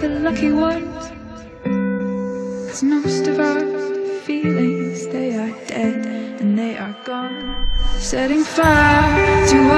the lucky ones. Cause most of our feelings, they are dead and they are gone. Setting fire to